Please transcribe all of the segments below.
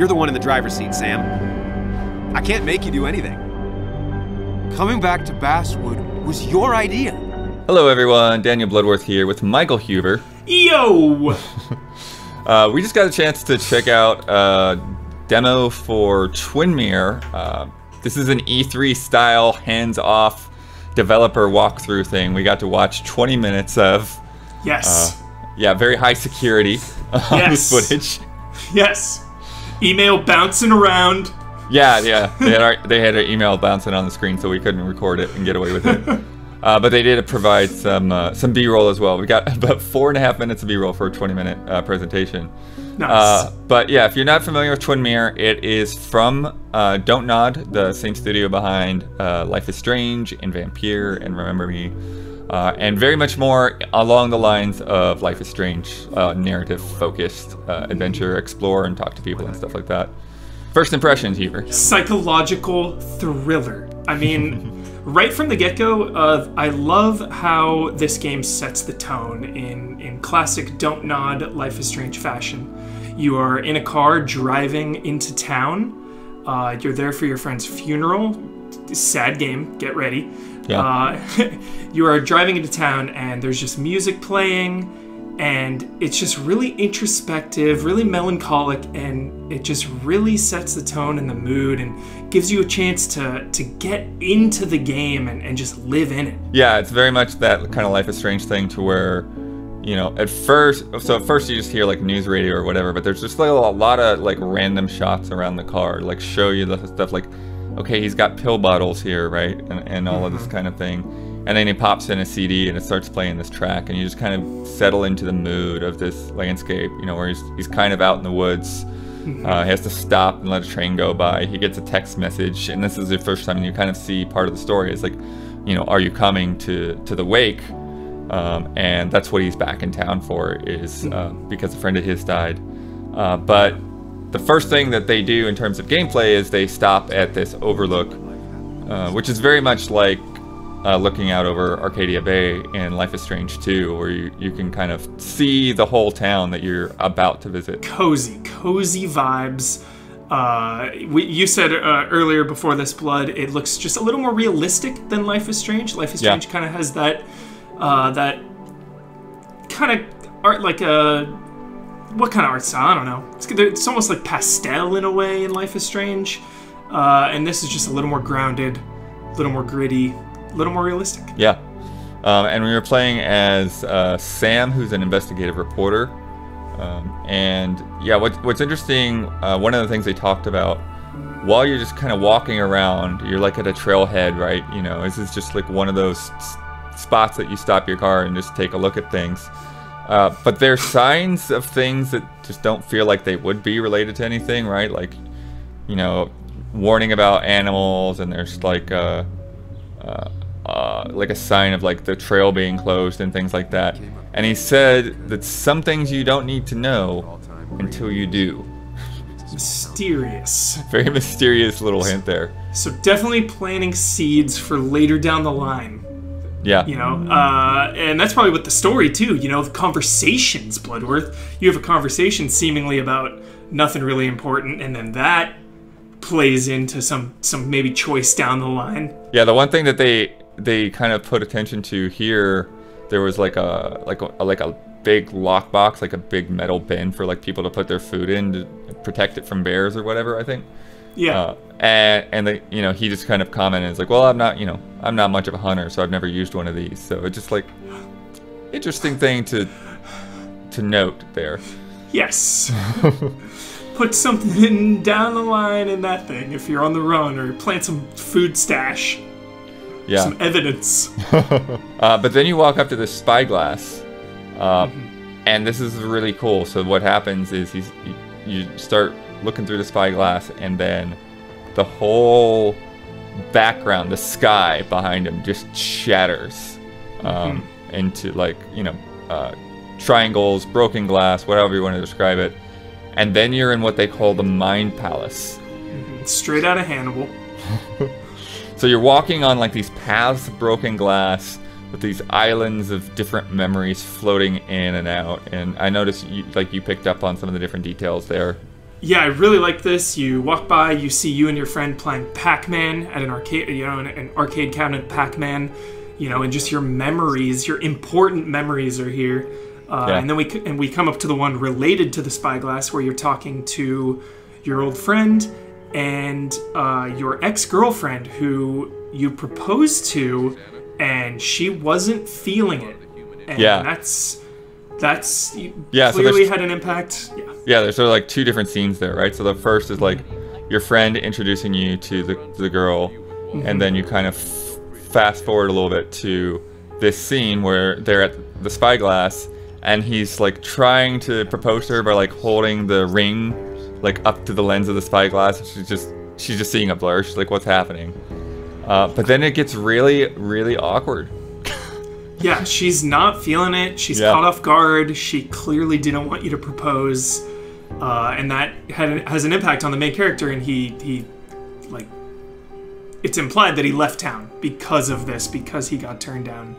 You're the one in the driver's seat, Sam. I can't make you do anything. Coming back to Basswood was your idea. Hello, everyone. Daniel Bloodworth here with Michael Huber. Yo! uh, we just got a chance to check out a demo for Twin Mirror. Uh, this is an E3 style, hands off developer walkthrough thing. We got to watch 20 minutes of. Yes. Uh, yeah, very high security on yes. this footage. Yes. Email bouncing around. Yeah, yeah. They had our, they had an email bouncing on the screen, so we couldn't record it and get away with it. Uh, but they did provide some uh, some B-roll as well. We got about four and a half minutes of B-roll for a 20-minute uh, presentation. Nice. Uh, but yeah, if you're not familiar with Twin Mirror, it is from uh, Don't Nod, the same studio behind uh, Life is Strange and Vampyr and Remember Me, and very much more along the lines of Life is Strange, narrative-focused adventure, explore and talk to people and stuff like that. First impressions, Huber. Psychological thriller. I mean. right from the get-go uh, i love how this game sets the tone in, in classic don't nod life is strange fashion you are in a car driving into town uh, you're there for your friend's funeral sad game get ready yeah. Uh, you are driving into town and there's just music playing and it's just really introspective, really melancholic, and it just really sets the tone and the mood and gives you a chance to to get into the game and, and just live in it. Yeah, it's very much that kind of Life is Strange thing to where, you know, at first, so at first you just hear like news radio or whatever, but there's just like a lot of like random shots around the car, like show you the stuff like, okay, he's got pill bottles here, right, and, and all mm-hmm. of this mm-hmm. kind of thing and then he pops in a CD and it starts playing this track, and you just kind of settle into the mood of this landscape, you know, where he's, he's kind of out in the woods. Mm-hmm. Uh, he has to stop and let a train go by. He gets a text message, and this is the first time you kind of see part of the story. It's like, you know, are you coming to to the wake? Um, and that's what he's back in town for, is uh, mm-hmm. because a friend of his died. Uh, but the first thing that they do in terms of gameplay is they stop at this overlook, uh, which is very much like uh, looking out over Arcadia Bay in Life is Strange 2, where you, you can kind of see the whole town that you're about to visit. Cozy, cozy vibes. Uh, we, you said uh, earlier before this blood, it looks just a little more realistic than Life is Strange. Life is Strange yeah. kind of has that uh, that kind of art, like a what kind of art style? I don't know. It's, it's almost like pastel in a way in Life is Strange, uh, and this is just a little more grounded, a little more gritty, a little more realistic. Yeah. Um, and we were playing as uh, Sam, who's an investigative reporter. Um, and yeah, what, what's interesting, uh, one of the things they talked about while you're just kind of walking around, you're like at a trailhead, right? You know, this is just like one of those spots that you stop your car and just take a look at things. Uh, but there's signs of things that just don't feel like they would be related to anything, right? Like, you know, warning about animals, and there's like, uh, uh, uh, like a sign of like the trail being closed and things like that. And he said that some things you don't need to know until you do. Mysterious. Very mysterious little hint there. So definitely planting seeds for later down the line. Yeah. You know, uh, and that's probably with the story too. You know, conversations, Bloodworth. You have a conversation seemingly about nothing really important, and then that plays into some some maybe choice down the line. Yeah, the one thing that they they kind of put attention to here, there was like a like a, like a big lockbox, like a big metal bin for like people to put their food in to protect it from bears or whatever. I think. Yeah. Uh, and and the, you know he just kind of commented, it's like, well, I'm not you know I'm not much of a hunter, so I've never used one of these. So it's just like interesting thing to to note there. Yes. Put something down the line in that thing if you're on the run, or plant some food stash yeah. some evidence. uh, but then you walk up to the spyglass, uh, mm-hmm. and this is really cool. So what happens is he's, you start looking through the spyglass, and then the whole background, the sky behind him, just shatters um, mm-hmm. into like you know uh, triangles, broken glass, whatever you want to describe it. And then you're in what they call the Mind Palace. Mm-hmm. Straight out of Hannibal. So you're walking on like these paths of broken glass with these islands of different memories floating in and out. And I noticed you, like you picked up on some of the different details there. Yeah, I really like this. You walk by, you see you and your friend playing Pac-Man at an arcade, you know, an, an arcade cabinet Pac-Man, you know, and just your memories, your important memories are here. Uh, Yeah. And then we and we come up to the one related to the spyglass where you're talking to your old friend and uh, your ex-girlfriend who you proposed to, and she wasn't feeling it. And Yeah. that's that's Yeah, so clearly there's- had an impact. Yeah. Yeah, there's sort of like two different scenes there, right? So the first is like your friend introducing you to the, to the girl, and then you kind of f- fast forward a little bit to this scene where they're at the spyglass, and he's like trying to propose to her by like holding the ring like up to the lens of the spyglass. and She's just she's just seeing a blur. She's like, "What's happening?" Uh, but then it gets really, really awkward. Yeah, she's not feeling it. She's Yeah. caught off guard. She clearly didn't want you to propose, uh, and that had, has an impact on the main character. And he he like it's implied that he left town because of this, because he got turned down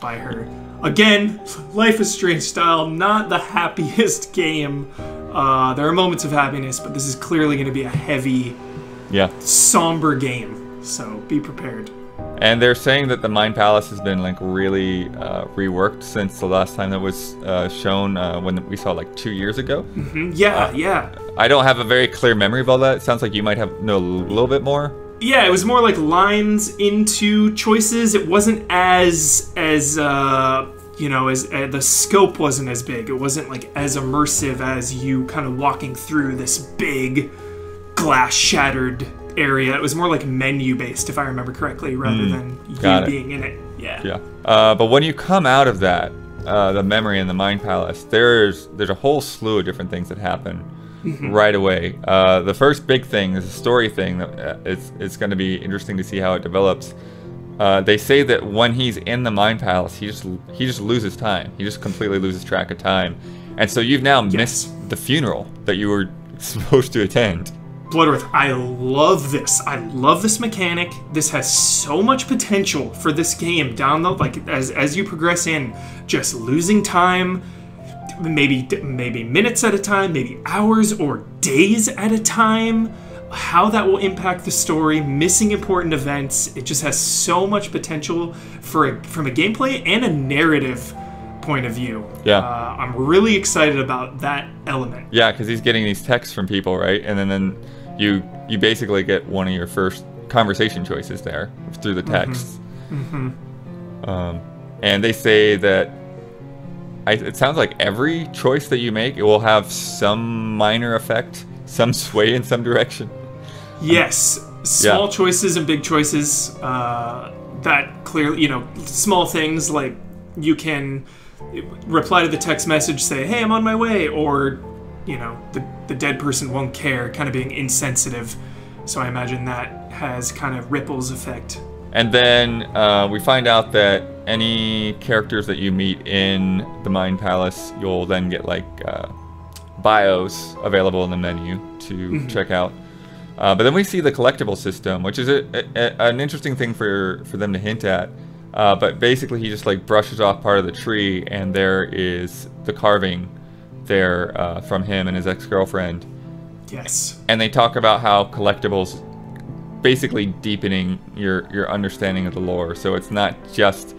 by her. Again, Life is Strange style, not the happiest game. Uh, there are moments of happiness, but this is clearly going to be a heavy, Yeah. somber game. So be prepared. And they're saying that the Mind Palace has been like really uh, reworked since the last time that was uh, shown uh, when we saw like two years ago. Yeah, yeah. I don't have a very clear memory of all that. It sounds like you might have know a little bit more. Yeah, it was more like lines into choices. It wasn't as as uh, you know as uh, the scope wasn't as big. It wasn't like as immersive as you kind of walking through this big glass shattered area. It was more like menu based, if I remember correctly, rather than you. It. being in it. Yeah. Yeah. Uh, but when you come out of that, uh, the memory in the Mind Palace, there's there's a whole slew of different things that happen right away. Uh, the first big thing is a story thing that uh, it's it's going to be interesting to see how it develops. Uh, they say that when he's in the Mind Palace, he just he just loses time. He just completely loses track of time, and so you've now missed the funeral that you were supposed to attend. Bloodworth, I love this. I love this mechanic. This has so much potential for this game down the like as as you progress in, just losing time, maybe maybe minutes at a time, maybe hours or days at a time. How that will impact the story, missing important events. It just has so much potential for a, from a gameplay and a narrative point of view. Yeah. uh, I'm really excited about that element. Yeah, because he's getting these texts from people, right? And then, then you you basically get one of your first conversation choices there through the texts. Um, and they say that I, it sounds like every choice that you make it will have some minor effect, some sway in some direction. Yes, small Yeah. choices and big choices. Uh, that clearly, you know, small things like you can reply to the text message, say, "Hey, I'm on my way," or you know, the the dead person won't care, kind of being insensitive. So I imagine that has kind of ripples effect. And then uh, we find out that any characters that you meet in the Mind Palace, you'll then get like uh, bios available in the menu to check out. Uh, but then we see the collectible system, which is a, a, an interesting thing for for them to hint at. Uh, but basically, he just like brushes off part of the tree, and there is the carving there uh, from him and his ex-girlfriend Yes. and they talk about how collectibles basically deepening your your understanding of the lore so it's not just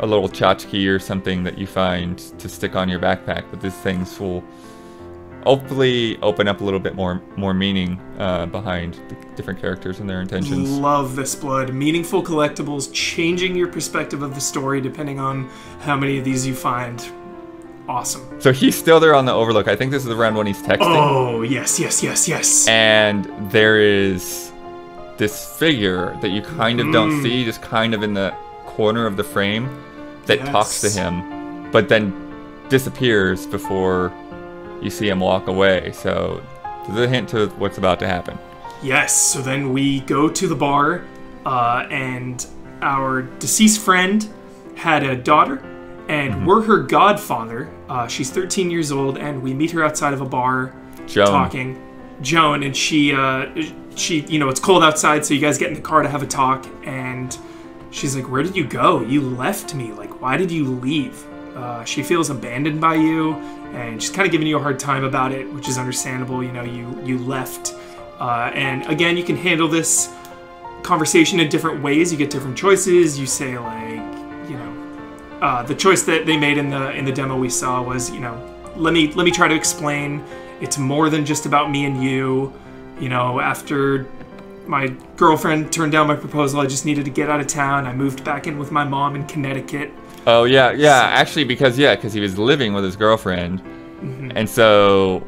a little tchotchke or something that you find to stick on your backpack but these things will hopefully open up a little bit more more meaning uh, behind the different characters and their intentions Love this blood. Meaningful collectibles, changing your perspective of the story depending on how many of these you find. Awesome. so he's still there on the overlook i think this is around when he's texting Oh, yes, yes, yes, yes. and there is this figure that you kind of Mm. don't see, just kind of in the corner of the frame, that talks to him, but then disappears before you see him walk away. So there's a hint to what's about to happen. Yes, so then we go to the bar, uh, and our deceased friend had a daughter, and we're her godfather. Uh, she's 13 years old, and we meet her outside of a bar Joan. talking. Joan, and she, uh, she, you know, it's cold outside, so you guys get in the car to have a talk, and she's like, "Where did you go? You left me. Like, why did you leave?" uh, she feels abandoned by you, and she's kind of giving you a hard time about it, which is understandable. You know, you you left, uh, and again, you can handle this conversation in different ways. You get different choices. You say like, uh, the choice that they made in the in the demo we saw was, you know, let me let me try to explain. It's more than just about me and you. You know, after my girlfriend turned down my proposal, I just needed to get out of town. I moved back in with my mom in Connecticut. Oh yeah, yeah. Actually, because yeah, because he was living with his girlfriend, Mm-hmm. and so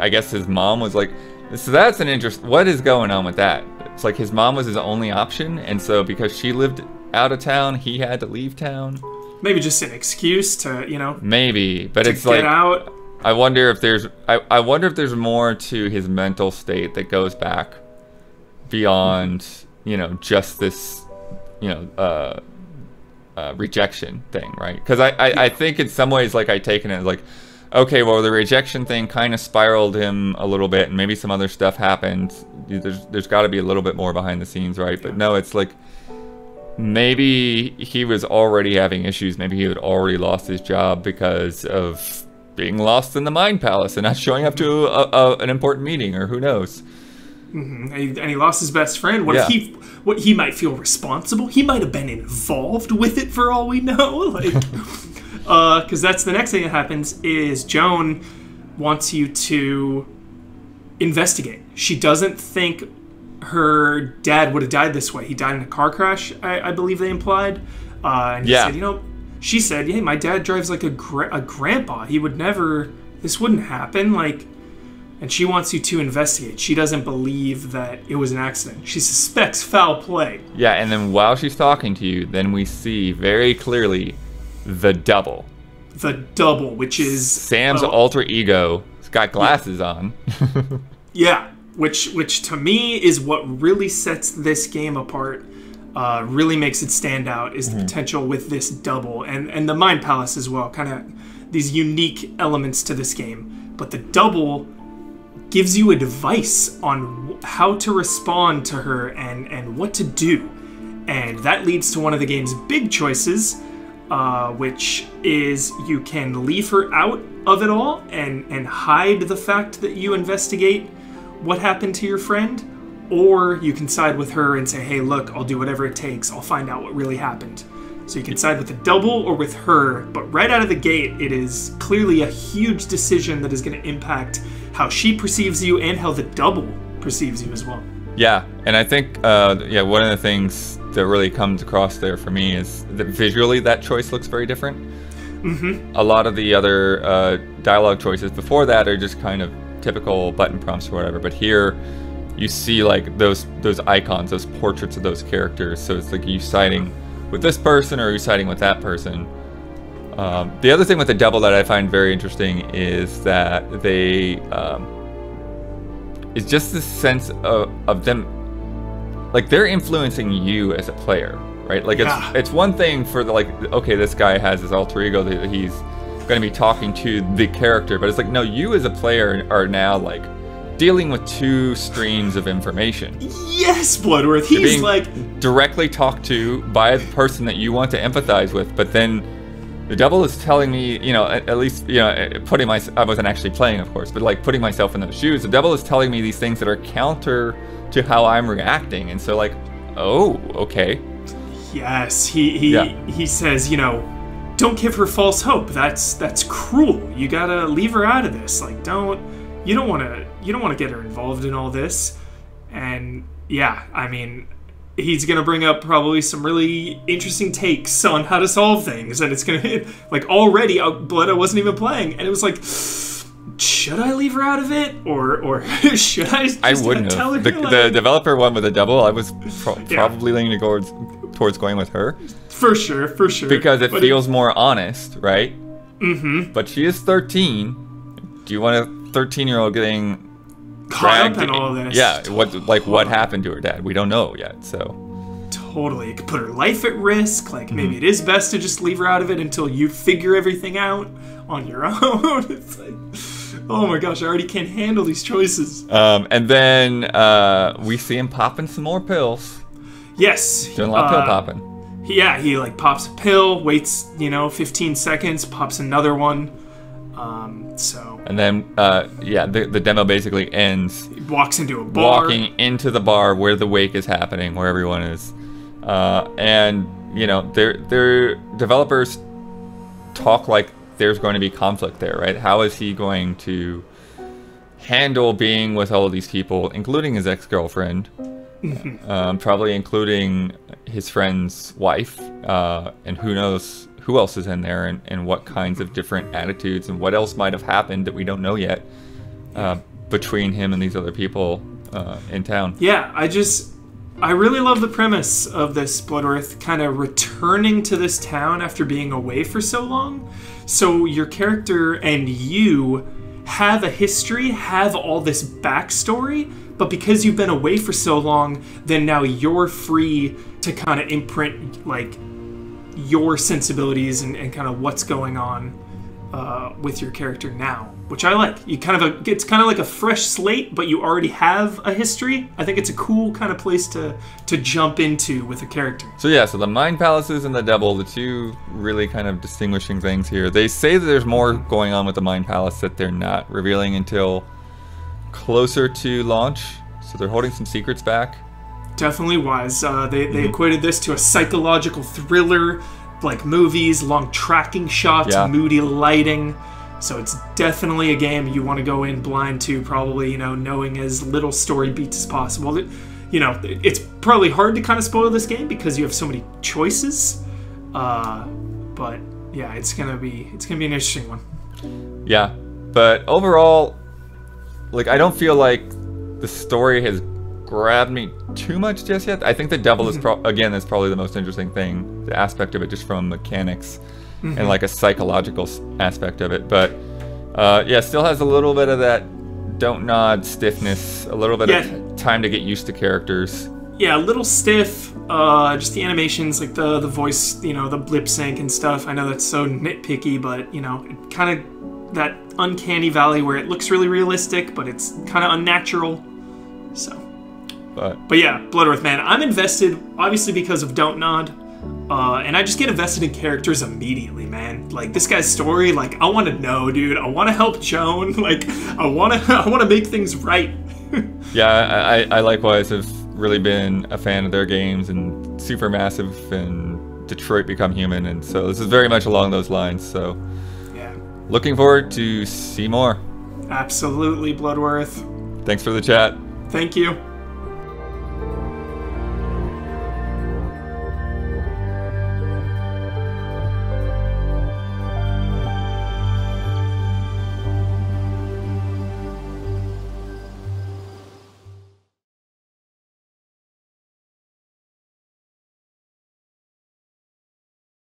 I guess his mom was like, so that's an interest. What is going on with that? It's like his mom was his only option, and so because she lived out of town, he had to leave town. Maybe just an excuse to, you know, Maybe, but to it's get like out. I wonder if there's I, I wonder if there's more to his mental state that goes back beyond you know just this you know uh, uh, rejection thing, right? Because I, I I think in some ways like I taken it as like okay, well the rejection thing kind of spiraled him a little bit, and maybe some other stuff happened. There's there's got to be a little bit more behind the scenes, right? But no, it's like maybe he was already having issues. Maybe he had already lost his job because of being lost in the Mind Palace and not showing up to a, a, an important meeting, or who knows. Mm-hmm. and he, and he lost his best friend. What if he? What he might feel responsible? He might have been involved with it for all we know. Like, uh, because that's the next thing that happens is Joan wants you to investigate. She doesn't think her dad would have died this way. He died in a car crash, I, I believe they implied. Uh, and he Yeah. said, you know, she said, "Hey, my dad drives like a gra- a grandpa. He would never. This wouldn't happen. Like." and she wants you to investigate. She doesn't believe that it was an accident. She suspects foul play. Yeah, and then while she's talking to you, then we see very clearly the double. The double, which is Sam's oh, alter ego. He's got glasses on. yeah, which which to me is what really sets this game apart. Uh, really makes it stand out is the potential with this double and and the mind palace as well. Kind of these unique elements to this game, but the double gives you advice on how to respond to her and and what to do and that leads to one of the game's big choices uh, which is you can leave her out of it all and and hide the fact that you investigate what happened to your friend or you can side with her and say hey look i'll do whatever it takes i'll find out what really happened so you can side with the double or with her but right out of the gate it is clearly a huge decision that is going to impact how she perceives you and how the double perceives you as well Yeah, and I think uh, yeah one of the things that really comes across there for me is that visually that choice looks very different. Mm-hmm. A lot of the other uh, dialogue choices before that are just kind of typical button prompts or whatever, but here you see like those those icons, those portraits of those characters. So it's like you siding with this person or you siding with that person. Um, the other thing with the double that I find very interesting is that they um, is just this sense of, of them like they're influencing you as a player right like Yeah. it's it's one thing for the like okay this guy has his alter ego that he's going to be talking to the character but it's like no you as a player are now like dealing with two streams of information. Yes bloodworth he's like directly talked to by the person that you want to empathize with but then the double is telling me you know at, at least you know putting my i wasn't actually playing of course but like putting myself in those shoes. The double is telling me these things that are counter to how i'm reacting and so like oh okay. Yes, he he Yeah. he says, you know, don't give her false hope. That's that's cruel. You gotta leave her out of this. Like, don't you don't want to you don't want to get her involved in all this. And yeah, I mean, he's gonna bring up probably some really interesting takes on how to solve things, and it's gonna like already uh, Blood I wasn't even playing, and it was like. Should I leave her out of it, or or should I? Just i wouldn't tell have her the, like- the developer one with the double i was pro- Yeah. probably leaning towards towards going with her for sure, for sure, because it But feels more honest right mm-hmm but she is 13 do you want a 13 year old getting caught up in all this. Yeah, what like what happened to her dad? We don't know yet. So Totally. It could put her life at risk. Like, maybe Mm-hmm. it is best to just leave her out of it until you figure everything out on your own. it's like, oh my gosh, I already can't handle these choices. um, and then uh, we see him popping some more pills, Yes. doing a lot of pill uh, popping. Yeah, he like pops a pill, waits, you know, 15 seconds, pops another one. Um, so And then, uh, yeah, the, the demo basically ends he walks into a bar. walking into the bar where the wake is happening, where everyone is. Uh, and, you know, their, their developers talk like there's going to be conflict there, right? How is he going to handle being with all of these people, including his ex girlfriend? um, probably including his friend's wife, uh, and who knows who else is in there, and, and what kinds of different attitudes, and what else might have happened that we don't know yet uh, between him and these other people uh, in town. Yeah, I just I really love the premise of this Bloodworth kind of returning to this town after being away for so long. So your character and you have a history, have all this backstory, but because you've been away for so long, then now you're free to kind of imprint like your sensibilities and, and kind of what's going on uh, with your character now, which I like. You kind of a, it's kind of like a fresh slate, but you already have a history. I think it's a cool kind of place to to jump into with a character. So yeah, so the Mind Palaces and the Double, the two really kind of distinguishing things here. They say that there's more going on with the Mind Palace that they're not revealing until closer to launch. So they're holding some secrets back. Definitely wise. Uh, they they equated this to a psychological thriller, like movies, long tracking shots, Yeah. moody lighting. So it's definitely a game you want to go in blind to, probably you know knowing as little story beats as possible. You know, it's probably hard to kind of spoil this game because you have so many choices. Uh, but yeah, it's gonna be it's gonna be an interesting one. Yeah, but overall, like I don't feel like the story has grabbed me too much just yet. I think the double is pro- again is probably the most interesting thing, the aspect of it, just from mechanics and like a psychological aspect of it. But uh, yeah, still has a little bit of that don't nod stiffness, a little bit Yeah. of time to get used to characters. Yeah, a little stiff. Uh, just the animations, like the the voice, you know, the lip sync and stuff. I know that's so nitpicky, but you know, it kind of that uncanny valley where it looks really realistic, but it's kind of unnatural. So, But but yeah, Bloodworth, man, I'm invested obviously because of Don't Nod. Uh, and I just get invested in characters immediately, man. Like this guy's story, like I want to know, dude. I want to help Joan. Like I want to, I want to make things right. yeah, I, I, likewise have really been a fan of their games and Supermassive and Detroit Become Human, and so this is very much along those lines. So looking forward to see more. absolutely, Bloodworth. Thanks for the chat. Thank you.